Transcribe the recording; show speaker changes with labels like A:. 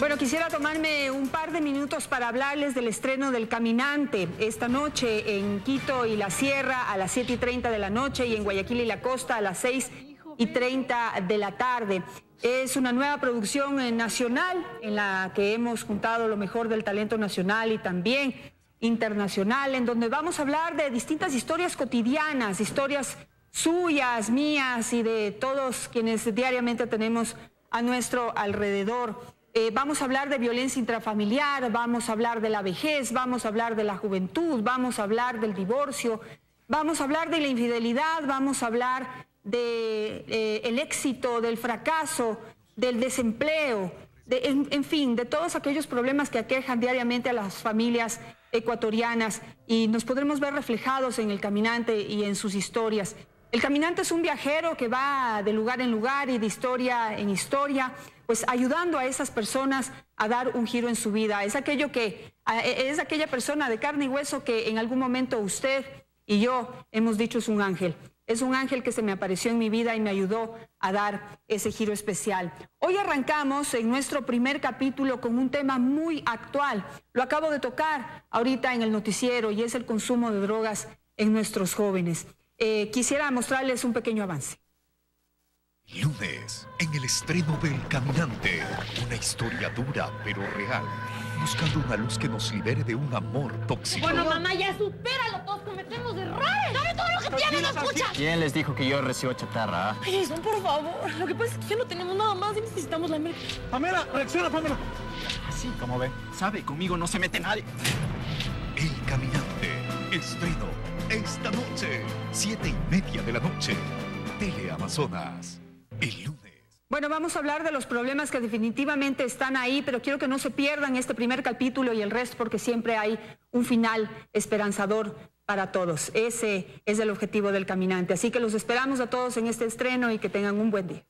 A: Bueno, quisiera tomarme un par de minutos para hablarles del estreno del Caminante esta noche en Quito y la Sierra a las 7 y 30 de la noche y en Guayaquil y la Costa a las 6 y 30 de la tarde. Es una nueva producción eh, nacional en la que hemos juntado lo mejor del talento nacional y también internacional, en donde vamos a hablar de distintas historias cotidianas, historias suyas, mías y de todos quienes diariamente tenemos a nuestro alrededor. Eh, vamos a hablar de violencia intrafamiliar, vamos a hablar de la vejez, vamos a hablar de la juventud, vamos a hablar del divorcio, vamos a hablar de la infidelidad, vamos a hablar del de, eh, éxito, del fracaso, del desempleo, en, fin, de todos aquellos problemas que aquejan diariamente a las familias ecuatorianas y nos podremos ver reflejados en el caminante y en sus historias. El caminante es un viajero que va de lugar en lugar y de historia en historia, pues ayudando a esas personas a dar un giro en su vida. Es aquello que es aquella persona de carne y hueso que en algún momento usted y yo hemos dicho es un ángel. Es un ángel que se me apareció en mi vida y me ayudó a dar ese giro especial. Hoy arrancamos en nuestro primer capítulo con un tema muy actual. Lo acabo de tocar ahorita en el noticiero y es el consumo de drogas en nuestros jóvenes eh, quisiera mostrarles un pequeño avance.
B: Lunes, en el estreno del Caminante, una historia dura pero real, buscando una luz que nos libere de un amor tóxico.
C: Bueno, mamá, ya supéralo, todos cometemos errores. ¡Dame todo lo que tiene, no escucha!
D: ¿Quién les dijo que yo recibo chatarra?
C: Ay, Jason, por favor, lo que pasa es que ya no tenemos nada más y necesitamos la merca.
E: Pamela, reacciona, Pamela.
D: Así como ve, sabe, conmigo no se mete nadie.
B: El Caminante, estreno, este 7 y media de la noche. Tele Amazonas. El lunes.
A: Bueno, vamos a hablar de los problemas que definitivamente están ahí, pero quiero que no se pierdan este primer capítulo y el resto porque siempre hay un final esperanzador para todos. Ese es el objetivo del caminante. Así que los esperamos a todos en este estreno y que tengan un buen día.